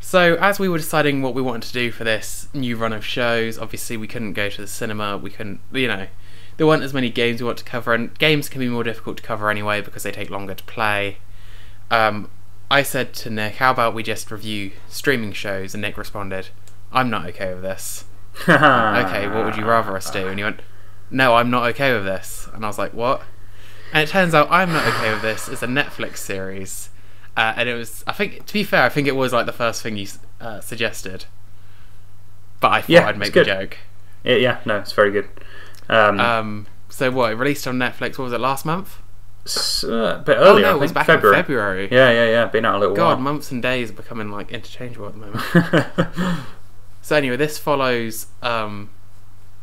So, as we were deciding what we wanted to do for this new run of shows, obviously we couldn't go to the cinema. We couldn't, you know, there weren't as many games we want to cover, and games can be more difficult to cover anyway because they take longer to play. Um, I said to Nick, "How about we just review streaming shows?" And Nick responded, "I'm not okay with this." okay, what would you rather us do? And he went, No, I'm not okay with this. And I was like, What? And it turns out I'm not okay with this is a Netflix series. Uh, and it was, I think, to be fair, I think it was like the first thing you uh, suggested. But I thought Yeah, I'd make the joke. Yeah, yeah, no, it's very good. Um, Um, so what? It released on Netflix. What was it last month? uh, a bit Oh earlier. no, it was back February. in February. Yeah, yeah, yeah. Been out a little while. God, while. months and days are becoming like interchangeable at the moment. So anyway, this follows um,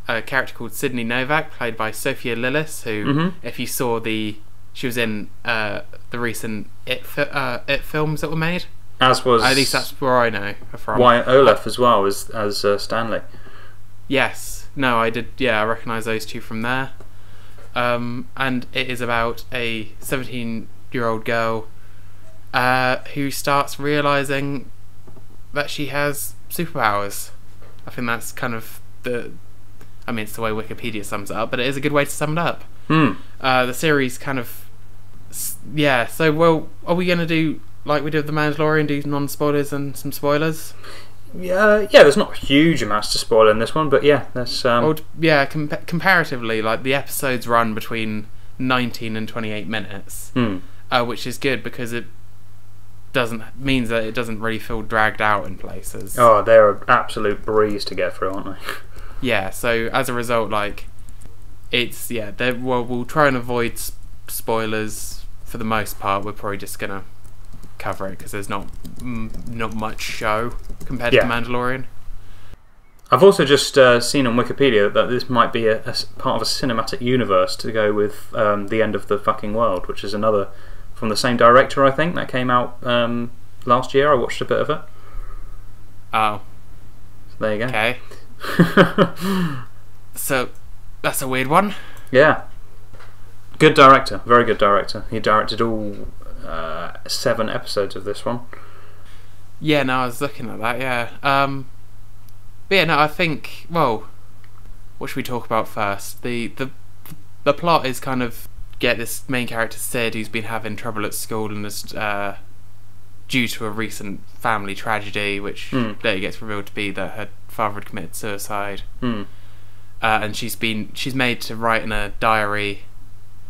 a character called Sydney Novak, played by Sophia Lillis, who, Mhm. if you saw the, she was in uh, the recent It fi- uh, It films that were made. As was At least that's where I know her from. Wyatt Oleff as well as as uh, Stanley. Yes. No, I did. Yeah, I recognise those two from there. Um, and it is about a 17-year-old girl uh, who starts realizing that she has superpowers. I think that's kind of the. I mean, it's the way Wikipedia sums it up, but it is a good way to sum it up. Hmm. Uh, the series kind of. Yeah, so, well, are we going to do like we did with The Mandalorian, do non spoilers and some spoilers? Yeah, yeah. There's not huge amounts to spoil in this one, but yeah, that's um, Well, yeah, com- comparatively, like the episodes run between 19 and 28 minutes, hmm. uh, which is good because it doesn't means that it doesn't really feel dragged out in places. Oh, they're an absolute breeze to get through, aren't they? Yeah, so as a result, like it's yeah, well, we'll try and avoid spoilers for the most part. We're probably just gonna cover it because there's not not much show compared Yeah. to Mandalorian. I've also just uh, seen on Wikipedia that this might be a, a part of a cinematic universe to go with um, the end of the fucking world, which is another from the same director, I think, that came out um, last year. I watched a bit of it. Oh, So there you go. okay. So that's a weird one. yeah, good director, very good director. He directed all uh, seven episodes of this one. Yeah, no, I was looking at that. Yeah. Um, but yeah, no, I think. Well, what should we talk about first? The the the plot is kind of get this main character Sid, who's been having trouble at school and is uh, due to a recent family tragedy, which Hmm. later gets revealed to be that her father had committed suicide. Hmm. Uh, and she's been she's made to write in a diary,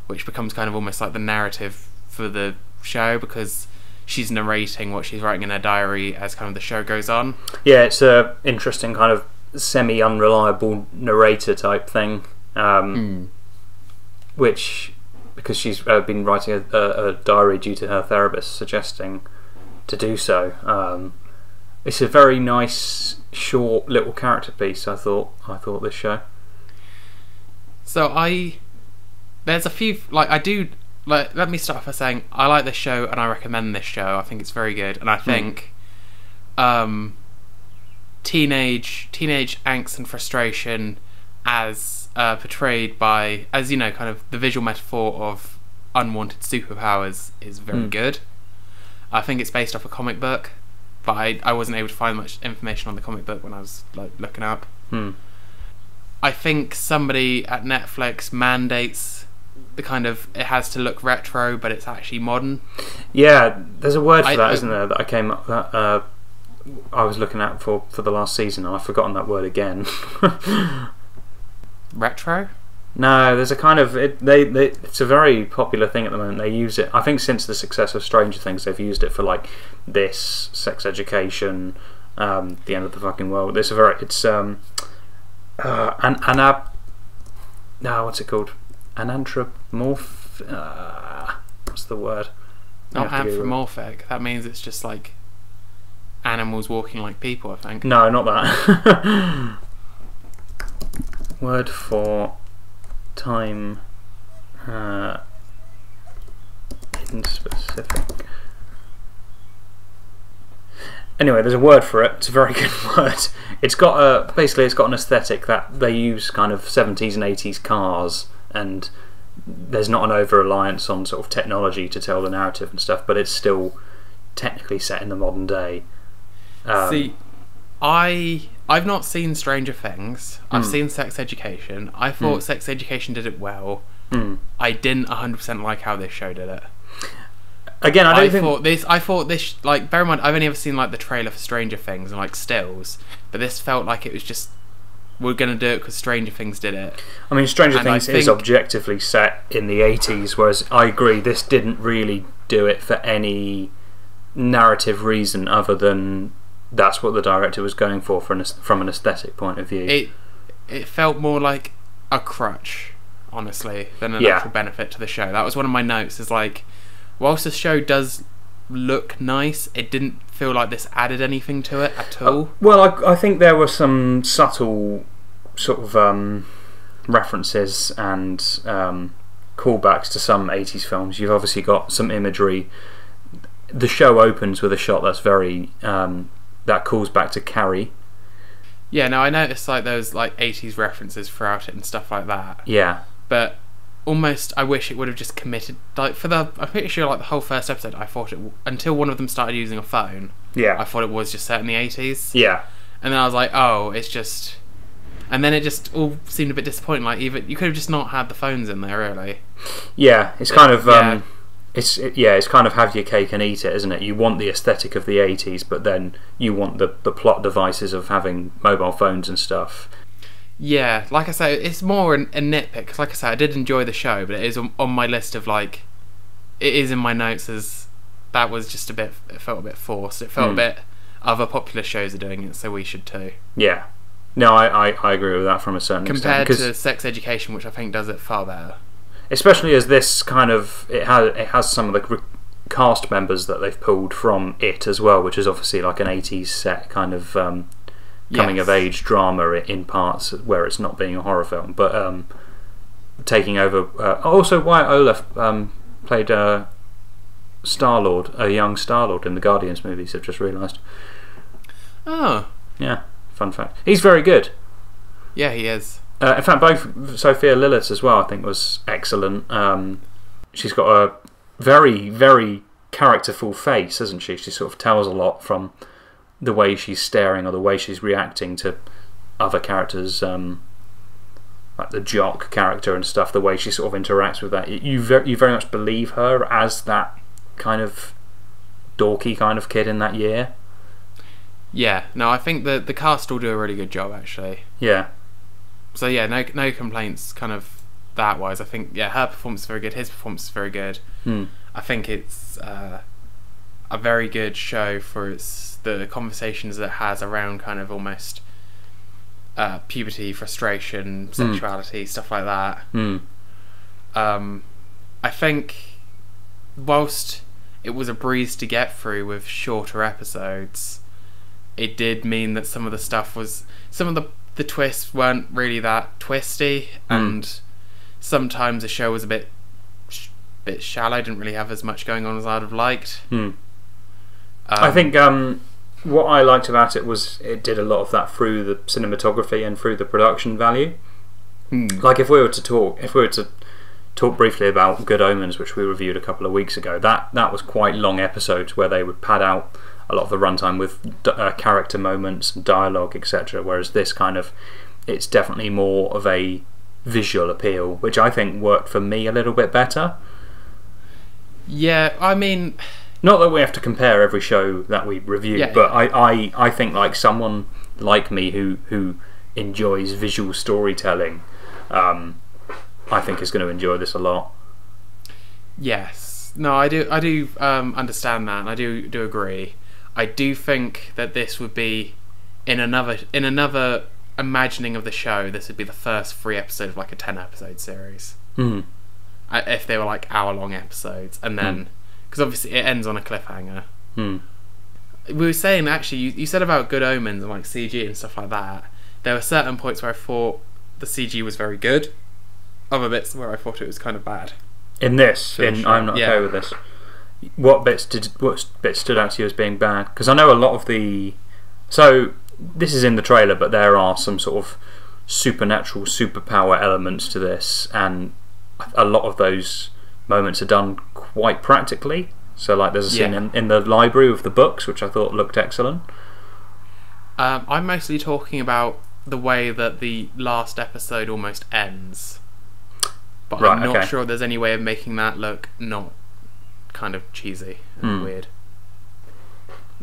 which becomes kind of almost like the narrative for the show because she's narrating what she's writing in her diary as kind of the show goes on. Yeah, it's a interesting kind of semi-unreliable narrator type thing, um, which because she's uh, been writing a, a, a diary due to her therapist suggesting to do so. Um, it's a very nice, short little character piece. I thought. I thought this show. So I there's a few like I do like let me start off by saying I like this show and I recommend this show. I think it's very good and I think um teenage teenage angst and frustration as uh, portrayed by as you know kind of the visual metaphor of unwanted superpowers is very Hmm. good. I think it's based off a comic book, but I, I wasn't able to find much information on the comic book when I was like looking up. Hmm. I think somebody at Netflix mandates the kind of it has to look retro, but it's actually modern. Yeah, there's a word for that, not there? That I came up that uh, I was looking at for for the last season, and I've forgotten that word again. Retro? No, there's a kind of it, they, they. It's a very popular thing at the moment. They use it. I think since the success of Stranger Things, they've used it for like this, sex education, um, the end of the fucking world. It's a very. It's um, uh, an anab. No, what's it called? An anthropomorph. Uh, what's the word? Not have to Google it. anthropomorphic. That means it's just like animals walking like people. I think. No, not that. Word for time uh, in specific. Anyway, there's a word for it. It's a very good word. It's got a basically it's got an aesthetic that they use kind of 70s and 80s cars and there's not an over reliance on sort of technology to tell the narrative and stuff, but it's still technically set in the modern day. Um, See, I I've not seen Stranger Things. I've Hmm. seen Sex Education. I thought Sex Education did it well. hmm. I didn't 100% like how this show did it. Again, I I, don't think. thought this. I thought this. Like, bear in mind, I've only ever seen like the trailer for Stranger Things and like stills, but this felt like it was just we're gonna do it because Stranger Things did it. I mean, Stranger and Things is objectively set in the 80s, whereas I agree this didn't really do it for any narrative reason other than that's what the director was going for from an, from an aesthetic point of view. It it felt more like a crutch, honestly, than an Yeah. actual benefit to the show. That was one of my notes. Is like, whilst the show does look nice, it didn't feel like this added anything to it at uh, all. Well, I, I think there were some subtle sort of um, references and um, callbacks to some 80s films. You've obviously got some imagery. The show opens with a shot that's very. Um, that calls back to Carrie. Yeah, no, I noticed like those like '80s references throughout it and stuff like that. Yeah. but almost I wish it would have just committed like for the I'm pretty sure like the whole first episode I thought it until one of them started using a phone Yeah. I thought it was just set in the 80s yeah. and then I was like oh it's just and then it just all seemed a bit disappointing like even you could have just not had the phones in there really Yeah, it's kind of um, Yeah. it's it, yeah, it's kind of have your cake and eat it, isn't it? You want the aesthetic of the '80s, but then you want the the plot devices of having mobile phones and stuff. yeah like I say it's more an, a nitpick 'cause like I say I did enjoy the show but it is on, on my list of like it is in my notes as that was just a bit it felt a bit forced it felt Hmm. a bit other popular shows are doing it so we should too Yeah, no, I, I, I agree with that from a certain compared extent. to sex education which i think does it far better especially as this kind of it has it has some of the cast members that they've pulled from it as well, which is obviously like an '80s set kind of um, coming Yes. of age drama in parts where it's not being a horror film, but um, taking over. Uh, also, Wyatt Oleff um, played uh, Star Lord, a young Star Lord in the Guardians movies. I've just realised. oh Yeah, fun fact. He's very good. yeah he is Uh, in fact, both Sophia Lillis as well, I think, was excellent. Um, she's got a very, very characterful face, hasn't she? She sort of tells a lot from the way she's staring or the way she's reacting to other characters, um, like the jock character and stuff. The way she sort of interacts with that, you very, you very much believe her as that kind of dorky kind of kid in that year. Yeah no i think the the cast all do a really good job actually. Yeah, so yeah no no complaints kind of that wise. I think yeah her performance is very good his performance is very good. Hmm. i think it's uh, a very good show for its the conversations that it has around kind of almost uh, puberty frustration sexuality stuff like that. Hmm. um, I think whilst it was a breeze to get through with shorter episodes, it did mean that some of the stuff was some of the the twists weren't really that twisty, and sometimes the show was a bit sh- bit shallow. Didn't really have as much going on as I'd have liked. Hmm. Um, I think um, what I liked about it was it did a lot of that through the cinematography and through the production value. hmm, Like if we were to talk, if we were to talk briefly about Good Omens, which we reviewed a couple of weeks ago, that that was quite long episodes where they would pad out a lot of the runtime with d- uh, character moments, and dialogue, etc. Whereas this kind of, it's definitely more of a visual appeal, which I think worked for me a little bit better. yeah, I mean, Not that we have to compare every show that we review, Yeah, but I, I, I think like someone like me who who enjoys visual storytelling, um, I think is going to enjoy this a lot. Yes. No, I do. I do um, understand that, and I do do agree. I do think that this would be in another in another imagining of the show. This would be the first free episode of like a ten episode series. Mm. I- If they were like hour long episodes, and then because obviously it ends on a cliffhanger. Mm. We were saying actually, you, you said about Good Omens and like CG and stuff like that. There were certain points where I thought the CG was very good. Other bits where I thought it was kind of bad. In this, in sure, I'm not yeah. okay with this. What bits did what bits stood out to you as being bad? Because I know a lot of the. So this is in the trailer, but there are some sort of supernatural superpower elements to this, and a lot of those moments are done quite practically. So like there's a scene Yeah. in, in the library with the books, which I thought looked excellent. Um, I'm mostly talking about the way that the last episode almost ends. But Right, I'm not okay. sure there's any way of making that look not kind of cheesy and Hmm. weird.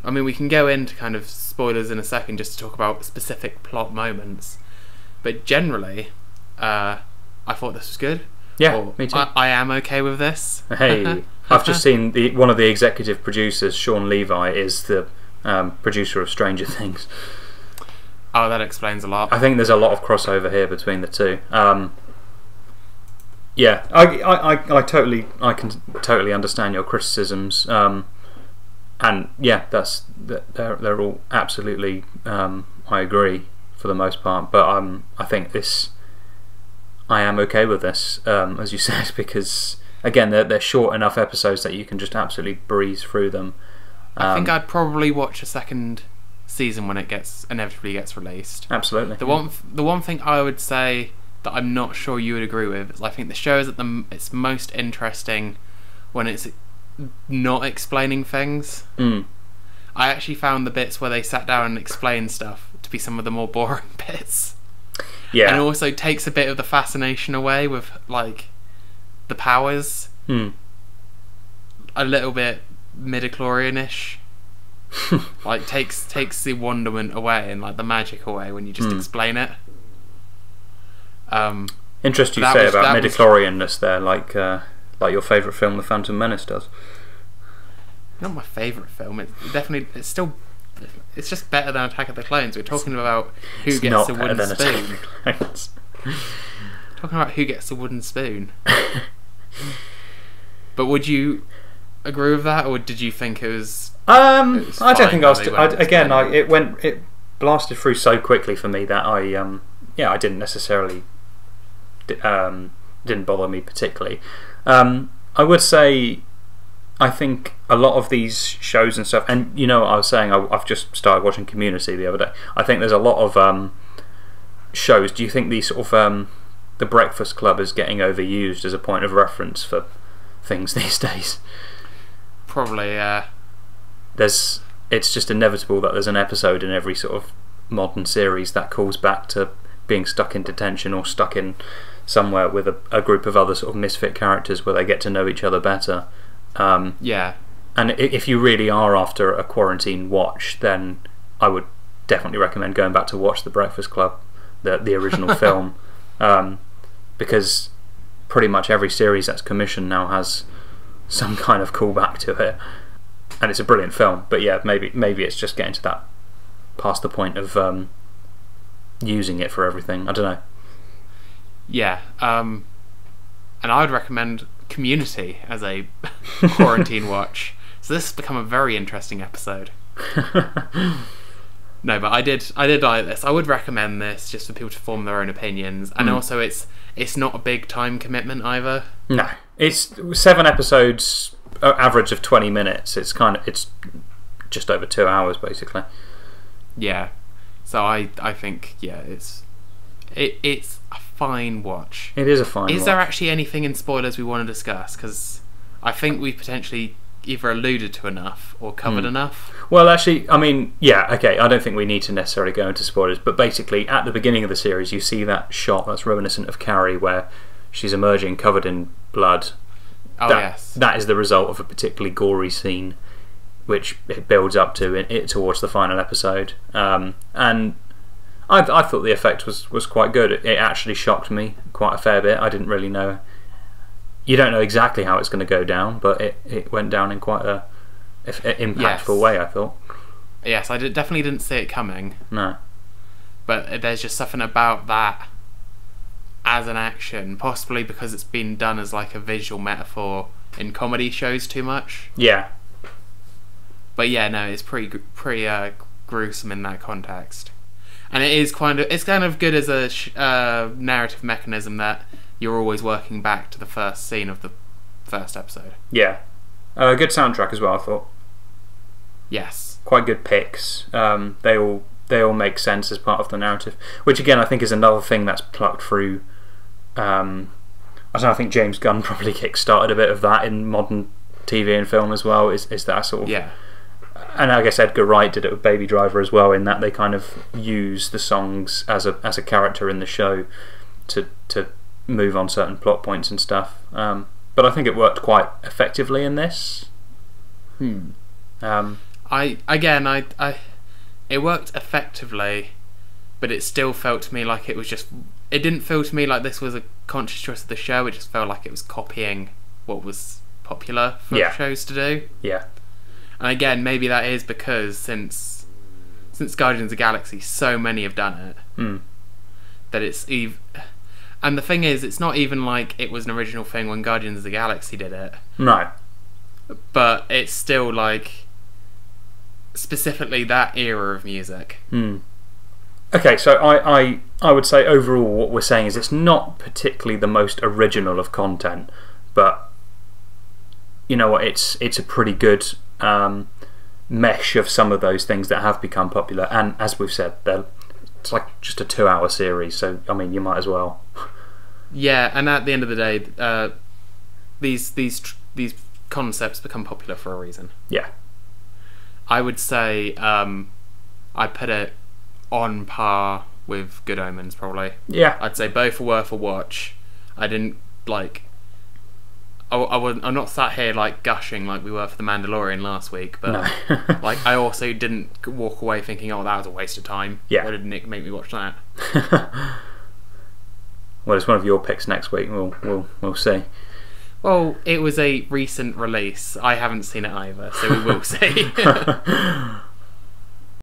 I mean, we can go into kind of spoilers in a second just to talk about specific plot moments. But generally, uh, I thought this was good. Yeah, Or me too. I, I am okay with this. Hey, I've just seen the one of the executive producers, Shawn Levy, is the um, producer of Stranger Things. Oh, that explains a lot. I think there's a lot of crossover here between the two. Um, yeah, I, I, I, I totally, I can totally understand your criticisms, um, and yeah, that's they're they're all absolutely. Um, I agree for the most part, but um, I think this, I am okay with this, um, as you said, because again, they're they're short enough episodes that you can just absolutely breeze through them. I think Um, I'd probably watch a second season when it gets inevitably gets released. absolutely The one, the one thing I would say that I'm not sure you would agree with I think the show is at the it's most interesting when it's not explaining things. Mm. I actually found the bits where they sat down and explained stuff to be some of the more boring bits, Yeah. and also takes a bit of the fascination away with like the powers Mm. a little bit midichlorian-ish. like takes takes the wonderment away and like the magic away when you just Hmm. explain it. Um, Interesting you say was- about that was- midichlorianness there, like uh, like your favourite film, The Phantom Menace, does. not my favorite film. It definitely it's still it's just better than Attack of the Clones. We're talking about who It's gets not the wooden than Attack spoon. of. Talking about who gets the wooden spoon. but would you agree with that, or did you think it was? Um, It was I don't think I how was. they I, again, I, it went. It blasted through so quickly for me that I, um, yeah, I didn't necessarily, d- um, didn't bother me particularly. Um, I would say, I think a lot of these shows and stuff, and you know what I was saying. I, I've just started watching Community the other day. I think there's a lot of um, shows. Do you think these sort of um, the Breakfast Club is getting overused as a point of reference for things these days? Probably, uh, there's it's just inevitable that there's an episode in every sort of modern series that calls back to being stuck in detention or stuck in somewhere with a, a group of other sort of misfit characters where they get to know each other better. Um, yeah, and if you really are after a quarantine watch, then I would definitely recommend going back to watch The Breakfast Club, the the original film, um, because pretty much every series that's commissioned now has some kind of callback to it, and it's a brilliant film. But yeah, maybe maybe it's just getting to that past the point of um, using it for everything. I don't know. yeah. Um, and I would recommend Community as a quarantine watch. So this has become a very interesting episode. No, but I did I did like this. I would recommend this just for people to form their own opinions, and Mm. also it's it's not a big time commitment either. No, it's seven episodes, average of twenty minutes. It's kind of it's just over two hours basically. Yeah, so I I think yeah it's it it's a fine watch. It is a fine. Is watch. there actually anything in spoilers we want to discuss? Because I think we potentially either alluded to enough or covered Hmm. enough. Well, actually, I mean, yeah, okay. I don't think we need to necessarily go into spoilers, but basically, at the beginning of the series, you see that shot that's reminiscent of Carrie, where she's emerging covered in blood. Oh that, yes, that is the result of a particularly gory scene, which it builds up to it, it towards the final episode. Um, and I, I thought the effect was, was quite good. It, it actually shocked me quite a fair bit. I didn't really know. You don't know exactly how it's going to go down, but it, it went down in quite a, a impactful Yes. way. I thought. yes, I did, definitely didn't see it coming. No. but there's just something about that as an action, possibly because it's been done as like a visual metaphor in comedy shows too much. Yeah. But yeah, no, it's pretty pretty uh, gruesome in that context, and it is kind of it's kind of good as a sh- uh, narrative mechanism that you're always working back to the first scene of the first episode. Yeah. Uh, good soundtrack as well. I thought Yes, quite good picks. Um, they all they all make sense as part of the narrative, which again I think is another thing that's plucked through. Um, I don't know. I think James Gunn probably kick-started a bit of that in modern TV and film as well. Is is that sort of yeah, and I guess Edgar Wright did it with Baby Driver as well, in that they kind of use the songs as a as a character in the show to to move on certain plot points and stuff. Um, but I think it worked quite effectively in this. Hmm. Um, I again, I, I, it worked effectively, but it still felt to me like it was just. It didn't feel to me like this was a conscious choice of the show. It just felt like it was copying what was popular for Yeah. shows to do. yeah, And again, maybe that is because since since Guardians of the Galaxy, so many have done it mm, that it's even. And the thing is, it's not even like it was an original thing when Guardians of the Galaxy did it, no, but it's still like specifically that era of music. Hmm. Okay, so I, I I would say overall what we're saying is it's not particularly the most original of content, but you know what? It's it's a pretty good um, mesh of some of those things that have become popular, and as we've said, they're it's like just a two-hour series. So I mean, you might as well. Yeah, and at the end of the day, uh, these these tr- these concepts become popular for a reason. Yeah, I would say um, I put it on par with Good Omens, probably. yeah, I'd say both are worth a watch. I didn't like. I, I wasn't, I'm not sat here like gushing like we were for the Mandalorian last week, but no, like I also didn't walk away thinking, "Oh, that was a waste of time." Yeah. Why did Nick make me watch that? well, it's one of your picks next week. We'll we'll we'll see. Well, it was a recent release. I haven't seen it either, so we will see.